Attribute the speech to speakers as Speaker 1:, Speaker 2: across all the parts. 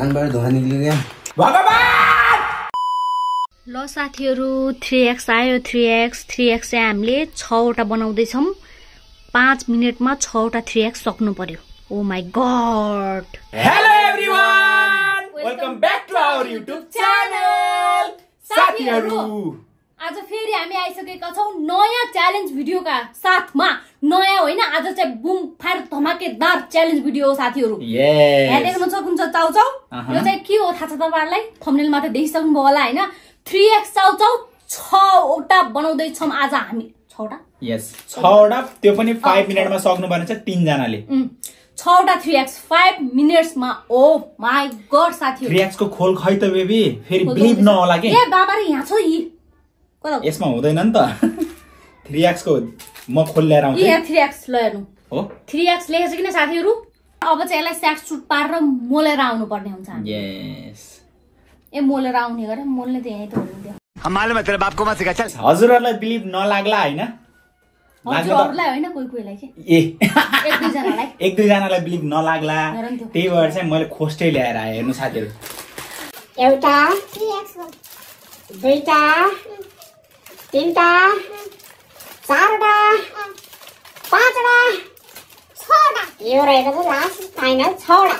Speaker 1: कानबाट धुवा निक्लियो क्या?
Speaker 2: भगवान्
Speaker 3: ल साथीहरू थ्री एक्स आयो थ्री एक्स थ्री एक्स चाहिँ हामीले छवटा बनाउँदैछौँ। पाँच मिनटमा छवटा थ्री एक्स सक्नु पर्यो। ओ my god
Speaker 2: hello everyone welcome back to our YouTube channel साथीहरू
Speaker 3: आज फेरि हामी आइसकेका छौँ नयाँ च्यालेन्ज भिडियोका साथमा। नयाँ होइन आज चाहिँ बुम फायर धमाकेदार च्यालेन्ज भिडियो हो साथीहरू। यहाँ देख्न सक्नुहुन्छ चाउचाउ। यो चाहिँ के हो थाहा छ तपाईँहरूलाई? थम्नेल मात्र देखिसक्नुभयो होला होइन? थ्री एक्स चाउचाउ छवटा बनाउँदैछौँ आज हामी। छवटा?
Speaker 2: यस छवटा त्यो पनि फाइभ मिनटमा सक्नुपर्ने छ तिनजनाले।
Speaker 3: छवटा थ्री एक्स फाइभ मिनट्समा ओ माई गड साथीहरू।
Speaker 2: थ्री एक्सको खोल खै त बेबी फेरि बिलिभ नहोला कि?
Speaker 3: ए बाबा रे यहाँ छ यी।
Speaker 2: यसमा हुँदैन नि त। थ्री एक्सको म खोल लिएर
Speaker 3: यी
Speaker 2: आउँछु
Speaker 3: यहाँ थ्री एक्स ल हेर्नु।
Speaker 2: हो?
Speaker 3: थ्री एक्स लेखेको छ किन साथीहरू? अब चाहिँ यसलाई स्याट सुट पारेर मोलेर आउनु पर्ने हुन्छ हामी।
Speaker 2: यस
Speaker 3: ए मोलेर आउने गरे मोल्ने त यहीँ त हुनुहुन्थ्यो।
Speaker 2: हजुरहरूलाई बिलिभ नलाग्ला होइन?
Speaker 3: एक दुईजनालाई।
Speaker 2: बिलिभ नलाग्ला। त्यही भएर चाहिँ मैले खोस्टै ल्याएर आएँ हेर्नु साथीहरू।
Speaker 4: एउटा दुईटा तिनवटा चारवटा पाँचवटा। यो रहेको चाहिँ लास्ट फाइनल छवटा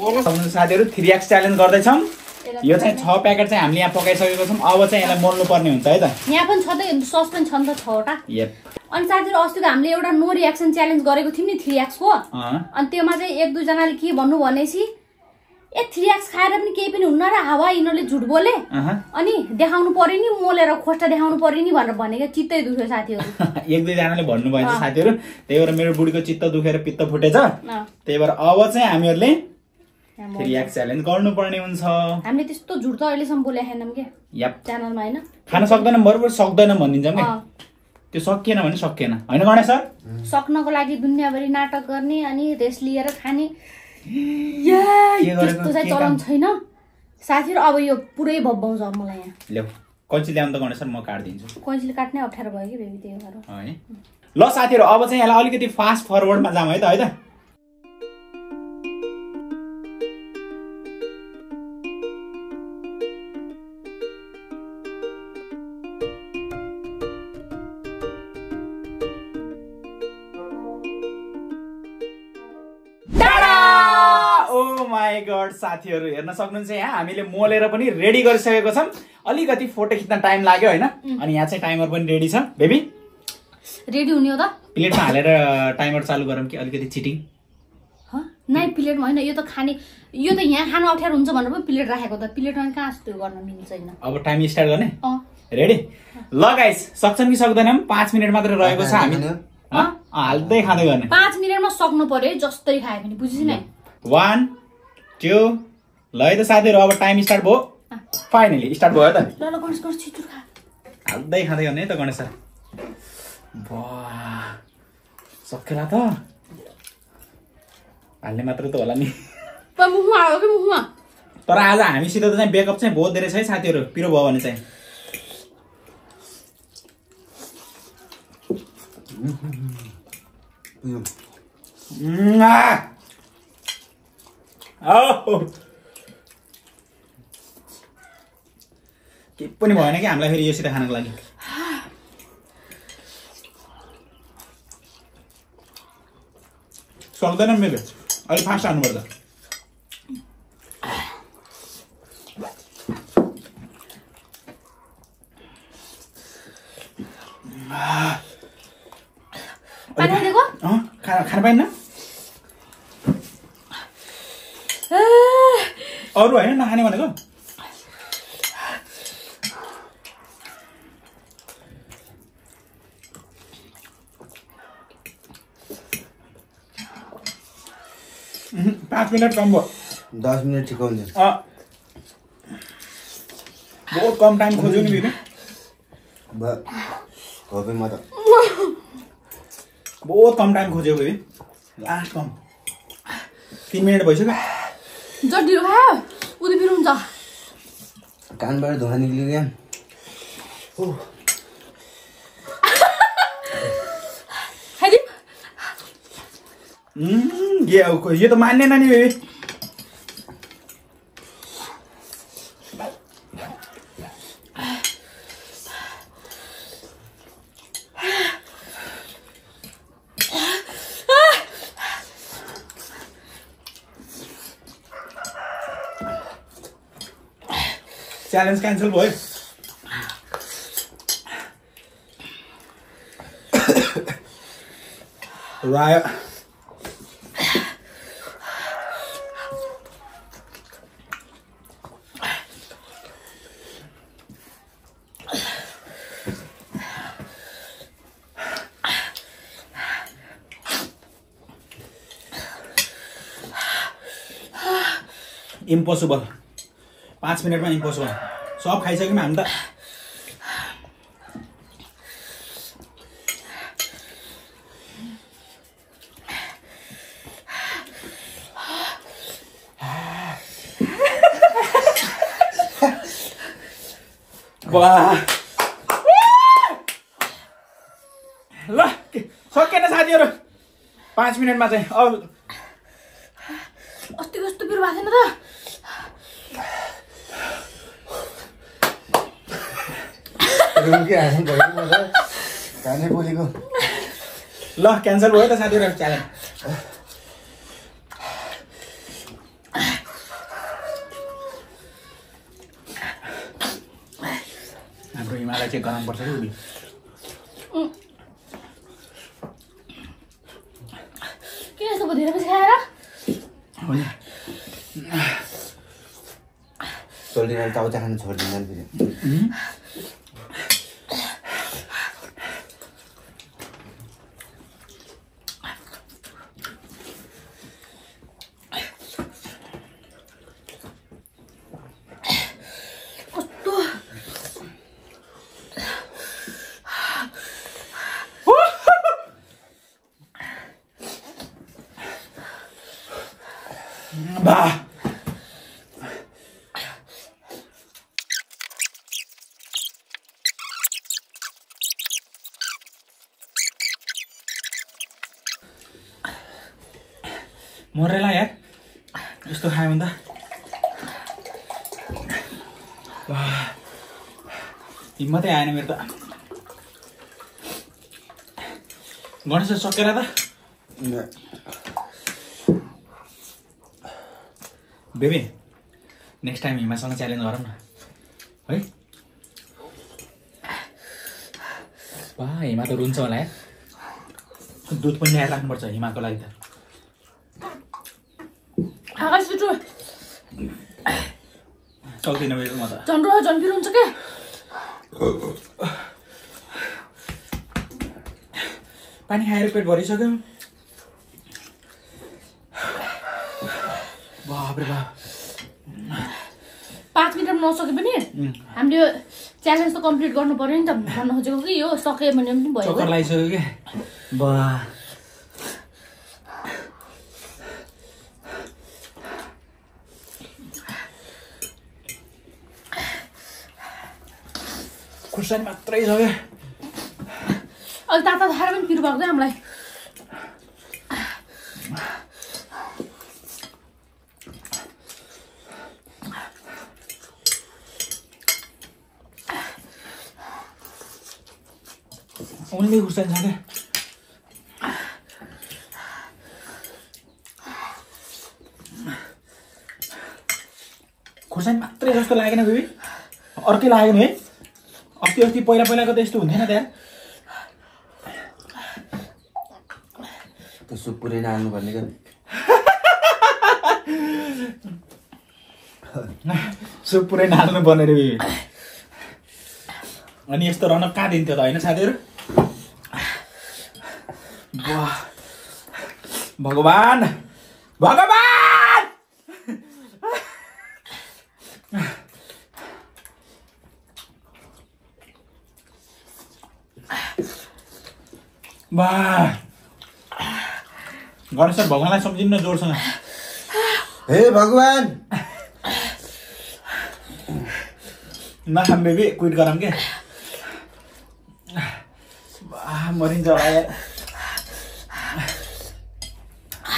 Speaker 4: हेर्नु
Speaker 2: सक्नुहुन्छ साथीहरू थ्री एक्स च्यालेन्ज गर्दैछौँ। यो चाहिँ छ प्याकेट चाहिँ हामीले यहाँ पकाइसकेको छौँ। अब चाहिँ यसलाई मोल्नु पर्ने हुन्छ है त?
Speaker 3: यहाँ पनि छ त सस पनि छ नि त छवटा। अनि साथीहरू अस्तिको हामीले एउटा नो रियाक्सन च्यालेन्ज गरेको थियौँ नि थ्री एक्सको। अनि त्योमा चाहिँ एक दुईजनाले के भन्नु भनेपछि ए थ्री एक्स खाएर पनि केही पनि हुन्न र हावा यिनीहरूले झुट बोले। अनि देखाउनु पर्यो नि मोलेर खोस्टा देखाउनु पर्यो नि भनेर भनेको चित्तै दुख्यो साथीहरू।
Speaker 2: एक दुईजनाले भन्नुभएछ
Speaker 3: अँ।
Speaker 2: साथीहरू त्यही भएर मेरो बुढीको चित्त दुखेर पित्त फुटेछ। त्यही भएर अब चाहिँ हामीहरूले
Speaker 3: यहाँ
Speaker 2: थ्री
Speaker 3: मोल।
Speaker 2: एक्स च्यालेन्ज गर्नुपर्ने हुन्छ।
Speaker 3: हामीले त्यस्तो झुट त अहिलेसम्म बोले छैनौँ क्या
Speaker 2: यप
Speaker 3: च्यानलमा होइन?
Speaker 2: खान सक्दैन बरोबर सक्दैन भनिदिन्छौँ क्या
Speaker 3: अँ,
Speaker 2: त्यो सकिएन भने सकिएन। होइन गणेश सर?
Speaker 3: सक्नको लागि दुनियाँभरि नाटक गर्ने अनि रेस्ट लिएर खाने। त्यस्तो चाहिँ चलन छैन। साथीहरू अब यो पुरै भब्बाउँछ मलाई यहाँ।
Speaker 2: ल्याऊ। कैँची ल्याउनु त गणेश सर म काटिदिन्छु।
Speaker 3: कैँचीले काट्नै अप्ठ्यारो भयो कि बेबी त्यही भएर
Speaker 2: है। ल साथीहरू अब चाहिँ यसलाई अलिकति फास्ट फरवर्डमा जाउँ है त है त? साथीहरू हेर्न सक्नुहुन्छ यहाँ। हामीले मोलेर पनि रेडी गरिसकेको छौँ। अलिकति फोटो खिच्न टाइम लाग्यो होइन? अनि यहाँ चाहिँ टाइमर पनि रेडी छ। बेबी
Speaker 3: रेडी हुने हो त?
Speaker 2: प्लेटमा हालेर टाइमर चालु गरौँ कि अलिकति चिटिङ
Speaker 3: हँ? नाइ प्लेटमा होइन। यो त खाने यो त यहाँ खानु अप्ठ्यारो हुन्छ भनेर पो प्लेट राखेको त। प्लेटमा कहाँ त्यो गर्न मिल्छ होइन?
Speaker 2: अब टाइम स्टार्ट गर्ने?
Speaker 3: अँ।
Speaker 2: रेडी ल गाइस सक्छौँ कि सक्दैनौँ पाँच मिनट मात्रै रहेको छ। हामी हाल्दै खाँदै गर्ने।
Speaker 3: पाँच मिनटमा सक्नु पर्यो है जस्तै खायो भने। बुझिस नि
Speaker 2: वान टू ल है त साथीहरू अब टाइम स्टार्ट भयो। फाइनली स्टार्ट भयो है त।
Speaker 3: ल ल गणेश गणेश छिटो खा।
Speaker 2: हाल्दै खाँदै गर्ने है त गणेश सर। वाह सकेला त। हाल्ने मात्र त होला नि। तर आज हामीसित त चाहिँ बेकअप चाहिँ बहुत धेरै छ है साथीहरू। पिरो भयो भने चाहिँ! केही पनि भएन कि हामीलाई फेरि योसित खानको लागि? सक्दैन मेरो। अलिक फास्ट हाल्नुपर्छ। खान पाइन्न? अरू होइन नखाने भनेको? पाँच मिनट कम भयो।
Speaker 1: दस मिनट ठिकाउने
Speaker 2: अँ। बहुत कम टाइम खोज्यो नि बिबी
Speaker 1: म त।
Speaker 2: बहुत कम टाइम खोज्यो बिबी लास्ट कम। तिन मिनट भइसक्यो
Speaker 3: जड्डी खायो उदि पिरो हुन्छ।
Speaker 1: कानबाट धुवा निक्लियो क्या।
Speaker 2: ये यो त मान्दैन नि बेबी च्यालेन्ज क्यान्सल भयो र आयो इम्पोसिबल पाँच मिनटमा इम्पोसिबल सब खाइसक्यौँ हामी त। ल सकेन साथीहरू। पाँच मिनटमा चाहिँ
Speaker 3: जस्तो पिरो भएको छैन त?
Speaker 1: रुम्की हाँस्नु भएको मलाई कानै बोलेको।
Speaker 2: ल क्यान्सल भयो त साथीहरू च्यालेन्ज हाम्रो हिमालय चाहिँ गरम पर्छ कि उनी
Speaker 3: किन यस्तो धेरै पछि खाएर
Speaker 2: हो नि
Speaker 1: चल्दिन चाउचा खानु छोडिदिँदैन फेरि
Speaker 3: कस्तो
Speaker 2: बा मरेला यार। यस्तो खायो भने त। हिम्मतै आएन मेरो त। गणेश सकेर त। बेबी नेक्स्ट टाइम हिमासँग च्यालेन्ज गरौँ न। है? वा हिमा त रुन्छ होला है दुध पनि ल्याएर राख्नुपर्छ हिमाको लागि त।
Speaker 3: पिट्रो
Speaker 2: सक्दिनँ बेबी म त।
Speaker 3: झन् र झन् पिरो हुन्छ क्या
Speaker 2: पानी खाएर पेट भरिसक्यो। बाप्रे बाप।
Speaker 3: पाँच मिनट नसके पनि हामीले च्यालेन्ज त कम्प्लिट गर्नु पर्यो नि त। भन्न खोजेको कि यो सक्यो भने पनि भयो
Speaker 2: लागिसक्यो क्या खुर्सानी मात्रै छ क्या
Speaker 3: अहिले ताता खाएर पनि पिरो भएको हामीलाई
Speaker 2: ओन्ली खुर्सानी छ क्या खुर्सानी मात्रै जस्तो लागेन बेबी अर्कै लागेन है अस्ति अस्ति पहिला पहिलाको त यस्तो हुन्थेन त्यहाँ
Speaker 1: त्यो सुप पुरै नहाल्नुपर्ने क्या
Speaker 2: सुप पुरै नाल्नु पर्ने रे अनि यस्तो रनक कहाँ दिन्थ्यो त होइन साथीहरू भगवान् भगवान् वाह गणेश सर भगवान्लाई सम्झिनु न जोडसँग
Speaker 1: हे भगवान्!
Speaker 2: नखाम बेबी क्विट गरौँ के? वाह, मरिन्छ होला यार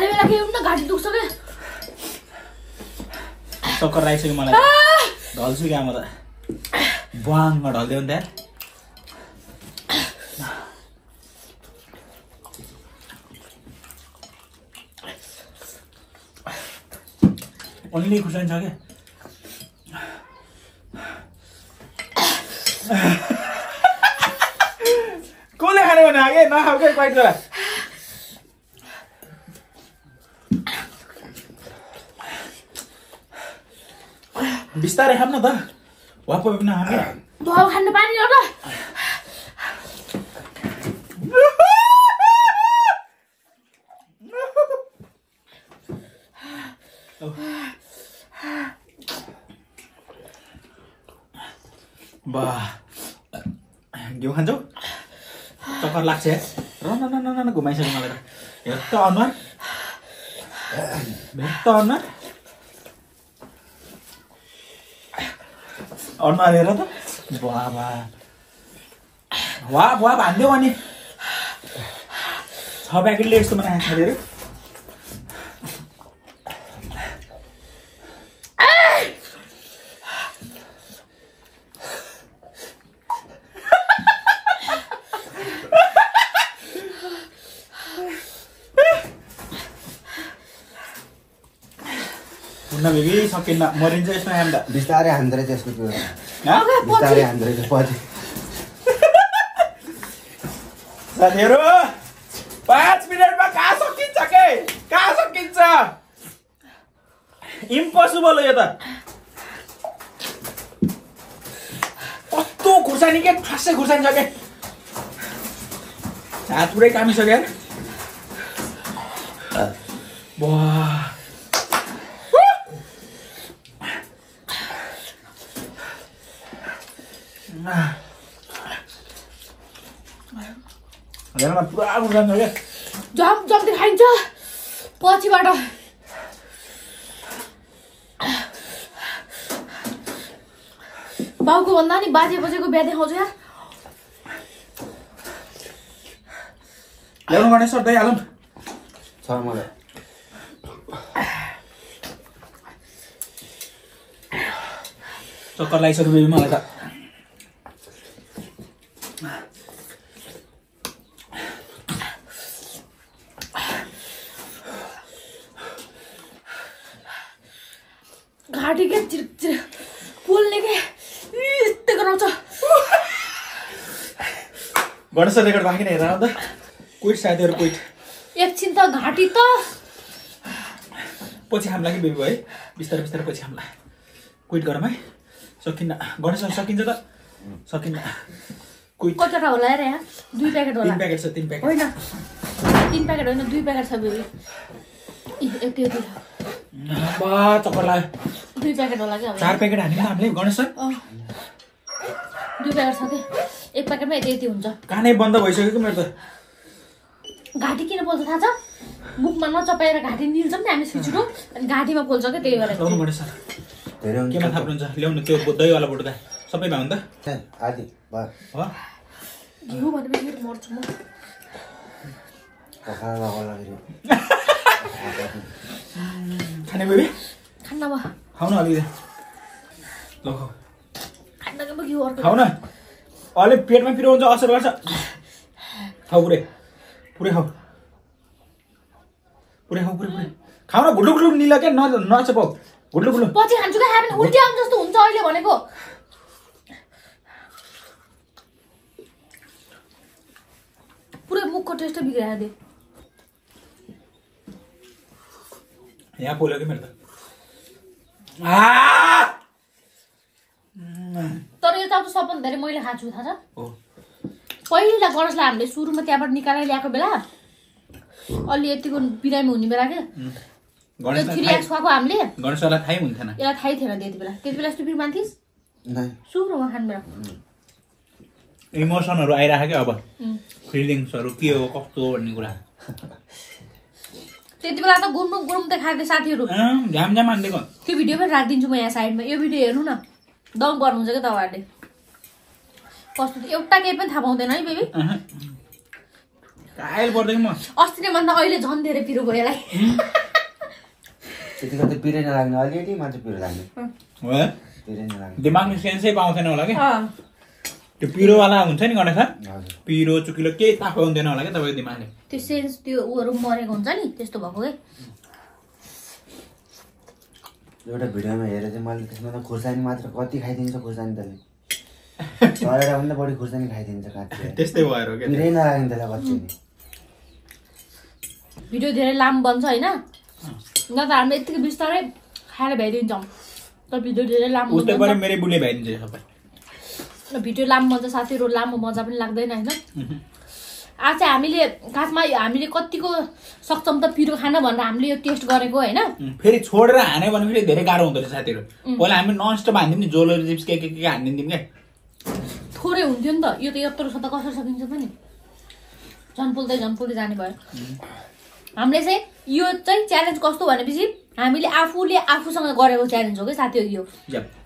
Speaker 3: बेला के न घाँटी दुख्छ क्या
Speaker 2: चक्कर लागिसक्यो मलाई। ढल्छु क्या म त। बुवाङमा ढल्दियो नि त ओन्ली खुर्सानी छ क्या कसले खाने भने आगे नखाऊ के क्वाइट गरा बिस्तारै खाऊ न त वाप
Speaker 3: भाउ खानु पानी एउटा
Speaker 2: बा घिउ खान्छौ चक्कर लाग्छ र घुमाइसक्यो मलाई त हेर त अनुहार हेर त अनुहार अनुहार हेर त बा बा वा अनि छ प्याकेटले यस्तो बनाएको छ अरे हुन्न बेबी सकिन्न मरिन्छ यसमा त
Speaker 1: बिस्तारै हान्दो रहेछ यसको त्यो? बिस्तारै हान्दो पछि
Speaker 2: साथीहरू पाँच मिनटमा कहाँ सकिन्छ के? कहाँ सकिन्छ? इम्पोसिबल हो यो त। कस्तो खुर्सानी के? खासै खुर्सानी छ के? हात पुरै कामिसक्यो। यार न पुरा खुर्सानी छ क्या?
Speaker 3: जम जम्ती खाइन्छ पछिबाट। बाउको भन्दा नि बाजे बजेको बिहा देखाउँछ यार
Speaker 2: ल्याउनु गर्ने सर हालौँ
Speaker 1: छ मलाई
Speaker 2: चक्कर लागिसक्यो बेबी मलाई त।
Speaker 3: घाँटी क्या चिर चिर पोल्ने के यस्तै गराउँछ
Speaker 2: गणेश रेकर्ड बाँकी नै हेर न त क्विट साथीहरू क्विट
Speaker 3: एकछिन त घाँटी त
Speaker 2: पछि खामला कि बेबी है बिस्तारै बिस्तारै पछि खामला क्विट गरौँ है सकिन्न गणेश सकिन्छ त सकिन्न क्विट
Speaker 3: कतिवटा होला हेर यहाँ दुई प्याकेट होला
Speaker 2: तिन प्याकेट छ तिन प्याकेट
Speaker 3: होइन तिन प्याकेट होइन दुई प्याकेट छ बेबी
Speaker 2: लाग्यो
Speaker 3: दुई प्याकेट होला कि अब?
Speaker 2: चार प्याकेट हाल्यो नि त हामीले। गणेश सर।
Speaker 3: दुई प्याकेट छ कि? एक प्याकेटमा यति यति हुन्छ।
Speaker 2: कानै बन्द भइसक्यो कि मेरो त?
Speaker 3: घाँटी किन पोल्छ थाहा छ? मुखमा नचपाएर घाँटी निल्छ नि हामी छिटो अनि घाँटीमा पोल्छ क्या त्यही भएर।
Speaker 2: गणेश सर। केमा थाप्नुहुन्छ ल्याउनु त्यो दहीवाला बोटुका सबै भयो नि त?
Speaker 1: आदि भयो
Speaker 2: हो?
Speaker 3: घिउ फेरि मर्छु म।
Speaker 2: खाने बेबी
Speaker 3: खान्न म
Speaker 2: खाउ न अलिकति ल खाउ न अलि पेटमा पिरो हुन्छ असर गर्छ खाऊ पुरै पुरै खाऊ पुरै खाऊ पुरै पुरै खाऊ न घुल्लु घुल्लु निल क्या न नचपाउ घुल्लु घुल्लु
Speaker 3: पछि खान्छु क्या खायो भने उल्टी आउनु जस्तो हुन्छ अहिले भनेको पुरै मुखको टेस्टै बिग्राएर दियो
Speaker 2: यहाँ पोल्यो कि मेरो त आ!
Speaker 3: तर यो त सबभन्दा धेरै मैले खाएको छु थाहा छ
Speaker 2: हो
Speaker 3: पहिला गणेशलाई हामीले सुरुमा त्यहाँबाट निकालेर ल्याएको बेला अलि यतिको बिरामी हुने बेला क्या थ्री एक्स खुवाएको हामीले
Speaker 2: गणेशलाई थाहै हुन्थेन
Speaker 3: यसलाई थाहै थिएन त्यति बेला त्यति बेला यस्तो सुरुमा खानु बेला
Speaker 2: इमोसनहरू आइरहेको क्या अब। फिलिङ्सहरू के हो कस्तो हो भन्ने कुरा
Speaker 3: त्यति बेला त गुरुङ त खाँदै साथीहरू। त्यो भिडियो पनि राखिदिन्छु म यहाँ साइडमा। यो भिडियो हेर्नु न। दम गर्नुहुन्छ क्या तपाईँहरूले। कस्तो एउटा केही पनि थाहा पाउँदैन है बेबी। अस्ति नै भन्दा अहिले झन् धेरै पिरो भयो यसलाई।
Speaker 1: त्यतिको त पिरै नलाग्ने। अलिअलि मात्र पिरो लाग्ने।
Speaker 2: हो
Speaker 1: पिरै नलाग्ने।
Speaker 2: दिमागमा सेन्सै पाउँथेन होला कि
Speaker 3: अँ,
Speaker 2: त्यो पिरोवाला हुन्छ नि गणेश पिरो चुकिलो केही ताको हुँदैन होला क्या तपाईँको दिमागले
Speaker 3: त्यो सेन्स त्यो उहरू मरेको हुन्छ नि त्यस्तो भएको है।
Speaker 1: एउटा भिडियोमा हेरेर चाहिँ मैले त्यसमा त खुर्सानी मात्र कति खाइदिन्छ खुर्सानी तले चढेर पनि त बढी खुर्सानी खाइदिन्छ
Speaker 2: त्यस्तै भएर हो क्या
Speaker 1: पिरै नलाग्यो नि त्यसलाई कच्ची
Speaker 3: भिडियो धेरै लामो बन्छ होइन। न त हामीले यत्तिकै बिस्तारै खाएर भ्याइदिन्छौँ। तर भिडियो धेरै लामो
Speaker 2: मेरो बुढी भइदिन्छ सबै।
Speaker 3: भिडियो लामो बन्छ साथीहरू लामो मजा पनि लाग्दैन होइन? आज चाहिँ हामीले खासमा हामीले कतिको सक्छौँ त पिरो खान भनेर हामीले यो टेस्ट गरेको होइन?
Speaker 2: फेरि छोडेर हान्यो भने फेरि धेरै गाह्रो हुँदो रहेछ साथीहरू। पहिला हामी ननस्टप हान्थ्यौँ नि जोलो चिप्स के के के हानिदिन्थ्यौँ क्या
Speaker 3: थोरै हुन्थ्यो नि त। यो त यत्रो छ त कसरी सकिन्छ त नि झन्पुल्दै झन्पुल्दै जाने भयो। हामीले चाहिँ यो चाहिँ च्यालेन्ज कस्तो भनेपछि हामीले आफूले आफूसँग गरेको च्यालेन्ज हो कि साथीहरू यो।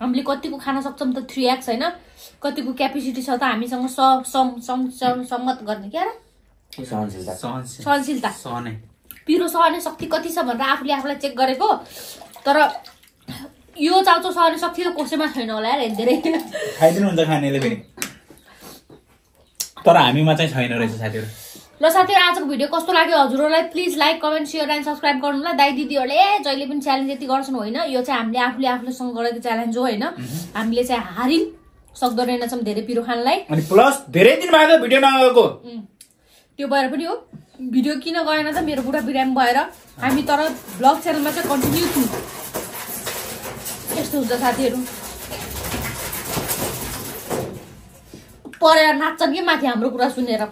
Speaker 3: हामीले कतिको खान सक्छौँ त थ्री एक्स होइन। कतिको क्यापेसिटी छ त हामीसँग स सम सम सम- सम्मत गर्ने। क्या र?
Speaker 1: सहनशीलता।
Speaker 2: सहनशील-
Speaker 3: सहनशीलता।
Speaker 2: सहने।
Speaker 3: पिरो सहने शक्ति कति छ भनेर आफूले आफूलाई चेक गरेको। तर यो चाउचाउ सहने शक्ति त कसैमा छैन होला यार धेरै।
Speaker 2: खाइदिनुहुन्छ खानेले फेरि। तर हामीमा चाहिँ छैन रहेछ साथीहरू।
Speaker 3: ल साथीहरू आजको भिडियो कस्तो लाग्यो हजुरहरूलाई? Please like comment share and subscribe गर्नुलाई दाइ दिदीहरूले। ए जहिले पनि च्यालेन्ज यति गर्छन् होइन? यो चाहिँ हामीले आफूले आफूलेसँग गरेको च्यालेन्ज हो होइन? हामीले चाहिँ हारिम सक्दो रहेनछौँ धेरै पिरो खानलाई
Speaker 2: अनि प्लस धेरै दिन त भिडियो नगएको।
Speaker 3: त्यो भएर पनि हो भिडियो किन गएन त मेरो बुढा बिरामी भएर? हामी तर ब्लग च्यानलमा चाहिँ कन्टिन्यू छौँ यस्तो हुन्छ साथीहरू। परेर नाच्छन् कि माथि हाम्रो कुरा सुनेर?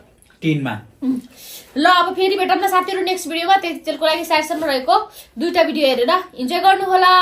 Speaker 2: टिनमा.
Speaker 3: ल अब फेरि भेटौँ न साथीहरू नेक्स्ट भिडियोमा। त्यतिखेरको लागि साइडसम्म रहेको दुईवटा भिडियो हेरेर। इन्जोय गर्नुहोला।